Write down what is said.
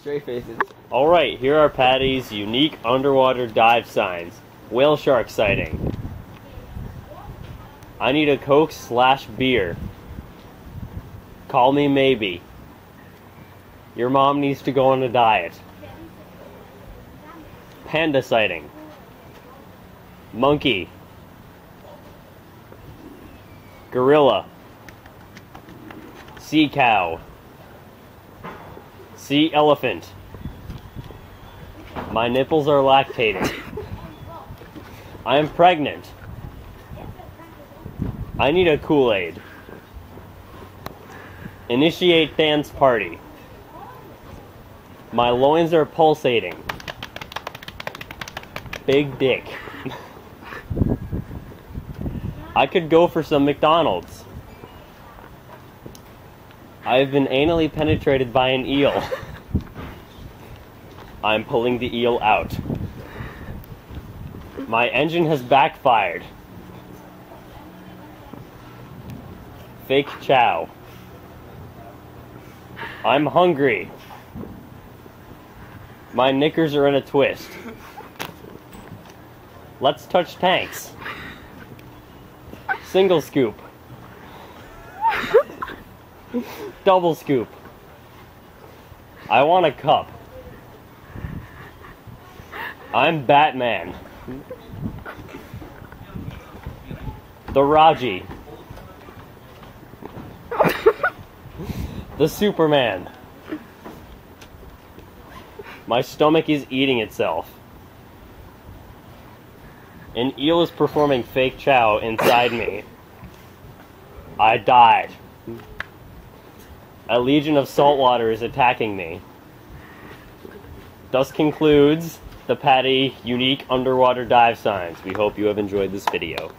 Straight faces. Alright, here are PADI's unique underwater dive signs. Whale shark sighting. I need a Coke slash beer. Call me maybe. Your mom needs to go on a diet. Panda sighting. Monkey. Gorilla. Sea cow. Sea elephant. My nipples are lactating. I am pregnant. I need a Kool Aid. Initiate dance party. My loins are pulsating. Big dick. I could go for some McDonald's. I have been anally penetrated by an eel. I'm pulling the eel out. My engine has backfired. Fake chow. I'm hungry. My knickers are in a twist. Let's touch tanks. Single scoop. Double scoop. I want a cup. I'm Batman. The Raji. the Superman. My stomach is eating itself. An eel is performing fake chow inside me. I died. A legion of saltwater is attacking me. Thus concludes the PADI unique underwater dive signs. We hope you have enjoyed this video.